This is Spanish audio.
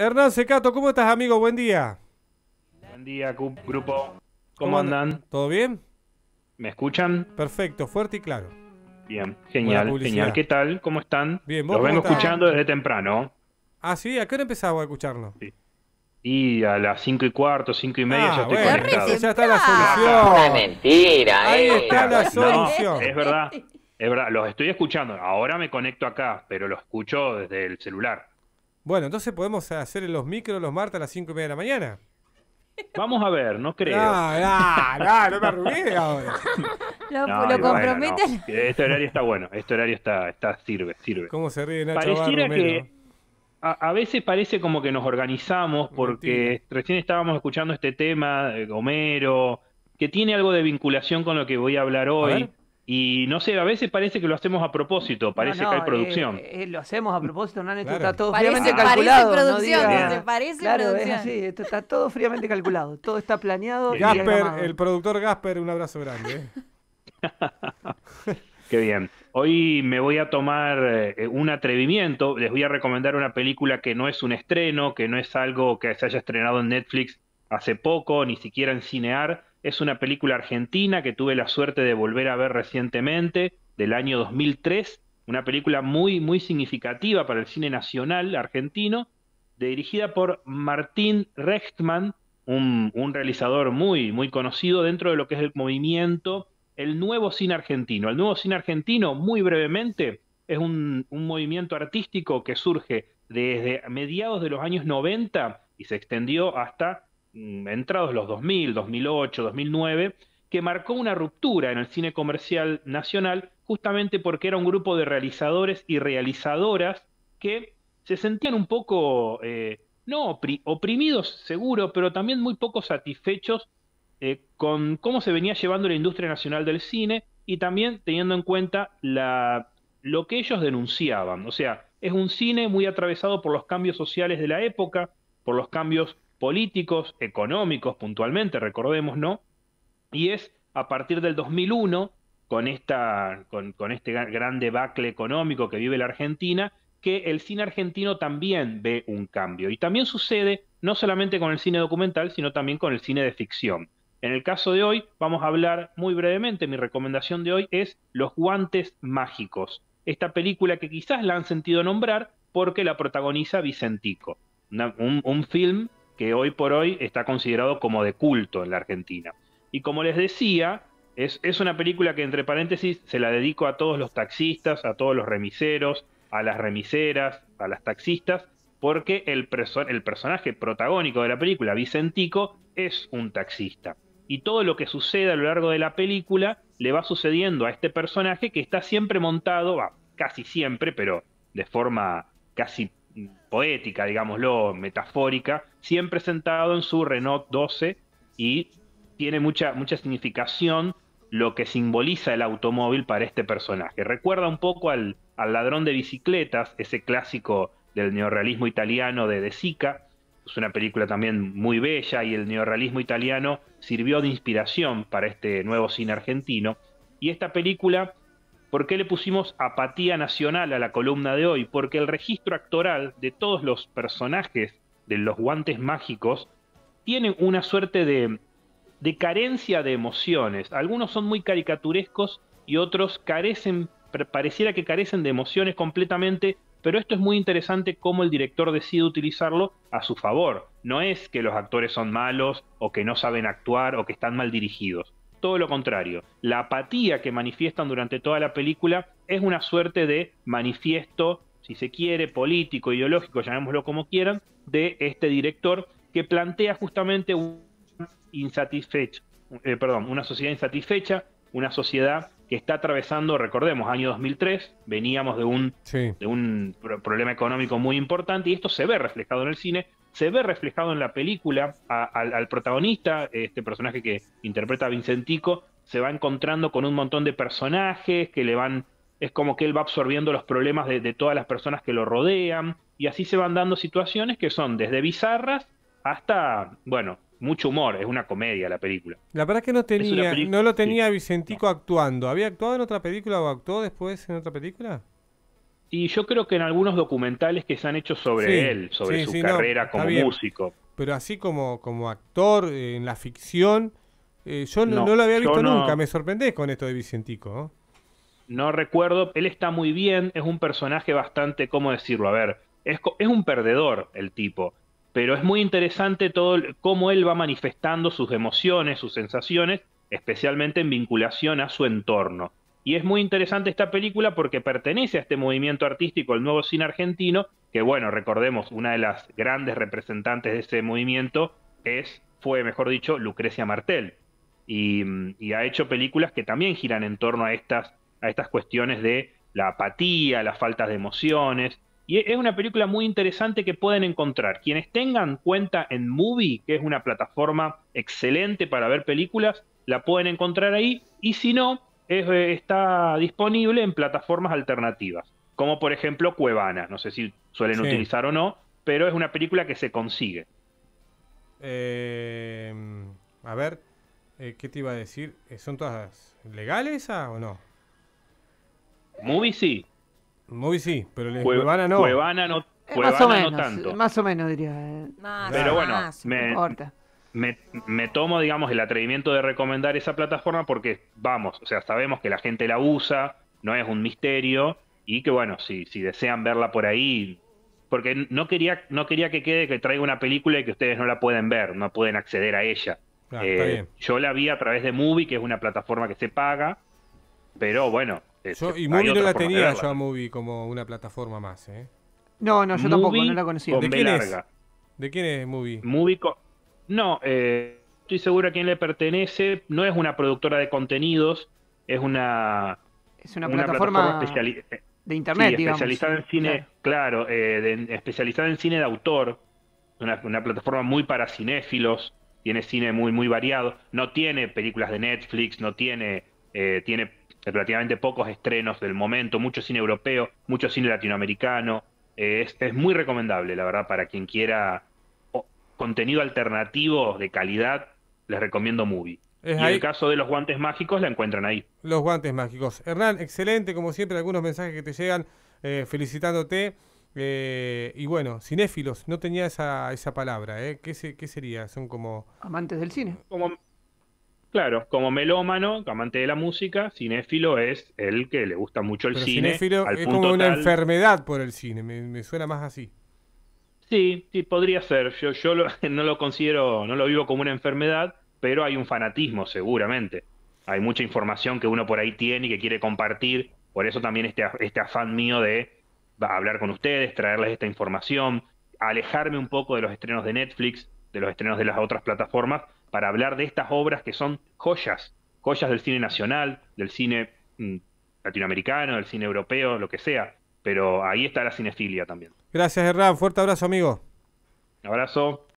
Hernán Secato, ¿cómo estás, amigo? Buen día. Buen día, grupo. ¿Cómo, andan? ¿Todo bien? ¿Me escuchan? Perfecto, fuerte y claro. Bien, genial, genial. ¿Qué tal? ¿Cómo están? Bien, ¿vos Los vengo escuchando desde temprano. Ah, sí, ¿a qué hora empezaba a escucharlo? Sí. Y a las cinco y cuarto, cinco y media ah, ya estoy bueno, conectado. Ya está la solución. Una mentira, Ahí eh. está la solución. es verdad, es verdad, los estoy escuchando. Ahora me conecto acá, pero lo escucho desde el celular. Bueno, entonces podemos hacer los micros los martes a las cinco y media de la mañana. Vamos a ver, no creo. No, no, no, no me arrugué ahora. Lo, No, lo bueno, compromete. no. Este horario está bueno, este horario está, está sirve, sirve. ¿Cómo se ríe Nacho Pareciera que a, a veces parece como que nos organizamos porque recién estábamos escuchando este tema de Homero, que tiene algo de vinculación con lo que voy a hablar hoy. Y no sé, a veces parece que lo hacemos a propósito, parece No, que hay producción. eh, eh, lo hacemos a propósito, Nan, esto Claro. está todo Parece- fríamente parece calculado. no producción, diga- dice, parece claro, producción. es así, esto está todo fríamente calculado, todo está planeado Gasper, el productor Gasper, un abrazo grande. ¿eh? Qué bien. Hoy me voy a tomar eh, un atrevimiento. Les voy a recomendar una película que no es un estreno, que no es algo que se haya estrenado en Netflix hace poco, ni siquiera en Cinear. Es una película argentina que tuve la suerte de volver a ver recientemente, del año 2003. Una película muy, muy significativa para el cine nacional argentino, dirigida por Martín Rechtman, un, realizador muy, muy conocido dentro de lo que es el movimiento el nuevo cine argentino. El nuevo cine argentino, muy brevemente, es un, movimiento artístico que surge desde mediados de los años 90 y se extendió hasta entrados los 2000, 2008, 2009, que marcó una ruptura en el cine comercial nacional justamente porque era un grupo de realizadores y realizadoras que se sentían un poco, eh, no opri- oprimidos seguro, pero también muy poco satisfechos eh, con cómo se venía llevando la industria nacional del cine y también teniendo en cuenta lo que ellos denunciaban. O sea, es un cine muy atravesado por los cambios sociales de la época, por los cambios políticos, económicos puntualmente, recordemos, ¿no? Y es a partir del 2001, con, esta, con, este gran- debacle económico que vive la Argentina, que el cine argentino también ve un cambio. Y también sucede no solamente con el cine documental, sino también con el cine de ficción. En el caso de hoy, vamos a hablar muy brevemente, mi recomendación de hoy es Los guantes mágicos. Esta película que quizás la han sentido nombrar porque la protagoniza Vicentico. Un, un film que hoy por hoy está considerado como de culto en la Argentina. Y como les decía, es, es una película que entre paréntesis se la dedico a todos los taxistas, a todos los remiseros, a las remiseras, a las taxistas, porque el, perso- el personaje protagónico de la película, Vicentico, es un taxista. Y todo lo que sucede a lo largo de la película le va sucediendo a este personaje que está siempre montado, casi siempre, pero de forma casi poética, digámoslo, metafórica, siempre sentado en su Renault 12 y tiene mucha, mucha significación lo que simboliza el automóvil para este personaje. Recuerda un poco al, al ladrón de bicicletas, ese clásico del neorrealismo italiano de De Sica. Es una película también muy bella y el neorrealismo italiano sirvió de inspiración para este nuevo cine argentino. Y esta película, ¿por qué le pusimos apatía nacional a la columna de hoy? Porque el registro actoral de todos los personajes de los guantes mágicos tienen una suerte de, de carencia de emociones. Algunos son muy caricaturescos y otros carecen, pareciera que carecen de emociones completamente, pero esto es muy interesante cómo el director decide utilizarlo a su favor. No es que los actores son malos o que no saben actuar o que están mal dirigidos. Todo lo contrario. La apatía que manifiestan durante toda la película es una suerte de manifiesto, si se quiere, político, ideológico, llamémoslo como quieran, de este director que plantea justamente un insatisfecho, eh, perdón, una sociedad insatisfecha, una sociedad que está atravesando, recordemos, año 2003, veníamos de un, Sí. de un pro- problema económico muy importante y esto se ve reflejado en el cine, se ve reflejado en la película, a- al, al protagonista, este personaje que interpreta a Vincentico, se va encontrando con un montón de personajes que le van, es como que él va absorbiendo los problemas de, de todas las personas que lo rodean y así se van dando situaciones que son desde bizarras hasta, bueno, mucho humor, es una comedia la película. La verdad es que no tenía, no lo tenía sí. Vicentico actuando. ¿Había actuado en otra película o actuó después en otra película? Y yo creo que en algunos documentales que se han hecho sobre Sí, él, sobre sí, su no, carrera como bien. músico. Pero así como, como actor eh, en la ficción, eh, yo no, lo había visto nunca. Me sorprendés con esto de Vicentico. ¿No? Recuerdo, él está muy bien, es un personaje bastante, ¿cómo decirlo? A ver, es, un perdedor el tipo, pero es muy interesante todo cómo él va manifestando sus emociones, sus sensaciones, especialmente en vinculación a su entorno. Y es muy interesante esta película porque pertenece a este movimiento artístico, el nuevo cine argentino, que bueno, recordemos, una de las grandes representantes de ese movimiento es, fue, mejor dicho, Lucrecia Martel. Y, mm, y ha hecho películas que también giran en torno a estas, a estas cuestiones de la apatía, las faltas de emociones. Y es una película muy interesante que pueden encontrar. Quienes tengan cuenta en Movie, que es una plataforma excelente para ver películas, la pueden encontrar ahí. Y si no, es, eh, está disponible en plataformas alternativas, como por ejemplo Cuevana. No sé si suelen Sí. utilizar o no, pero es una película que se consigue. Eh, a ver, eh, ¿qué te iba a decir? ¿Son todas legales esas o no? Movie sí, Movie sí, pero Cue- Cuevana no. Cuevana no, Eh, Cuevana más o no menos, tanto. más o menos diría. eh, No, Pero bueno, más. me- no importa. me, me tomo, digamos, el atrevimiento de recomendar esa plataforma porque, vamos, o sea, sabemos que la gente la usa, no es un misterio, y que, bueno, si, si desean verla por ahí, porque no quería, no quería que quede que traiga una película y que ustedes no la pueden ver, no pueden acceder a ella. Ah, está Eh, bien. yo la vi a través de Movie, que es una plataforma que se paga, pero bueno. Yo- y Movie no la tenía yo a Movie como una plataforma más. ¿eh? No, no, yo tampoco, no la conocía. con ¿De quién es? ¿De quién es Movie? Movie co- No, eh, estoy seguro a quién le pertenece. No es una productora de contenidos, es una, Es una, una plataforma, especiali- eh, de internet, sí, digamos. especializada en cine, claro, eh, de- especializada en cine de autor. Una, una plataforma muy para cinéfilos, tiene cine muy, muy variado. No tiene películas de Netflix, no tiene, eh, tiene relativamente pocos estrenos del momento, mucho cine europeo, mucho cine latinoamericano. Eh, es, es muy recomendable, la verdad, para quien quiera o- contenido alternativo de calidad, les recomiendo Movie. Es y en ahí el caso de los guantes mágicos, la encuentran ahí. los guantes mágicos. Hernán, excelente, como siempre, algunos mensajes que te llegan eh, felicitándote. eh, y bueno, cinéfilos, no tenía esa, esa palabra. ¿eh? ¿Qué, se- ¿Qué sería? Son como... Amantes del cine. como claro, como melómano, amante de la música, cinéfilo es el que le gusta mucho el Pero cine cinéfilo al es punto como una tal- enfermedad por el cine, me, me suena más así. Sí, sí, podría ser. Yo, yo lo- no lo considero, no lo vivo como una enfermedad, pero hay un fanatismo seguramente. Hay mucha información que uno por ahí tiene y que quiere compartir. Por eso también este, este afán mío de hablar con ustedes, traerles esta información, alejarme un poco de los estrenos de Netflix, de los estrenos de las otras plataformas, para hablar de estas obras que son joyas, joyas del cine nacional, del cine mm, latinoamericano, del cine europeo, lo que sea. Pero ahí está la cinefilia también. Gracias, Hernán. Fuerte abrazo, amigo. Un abrazo.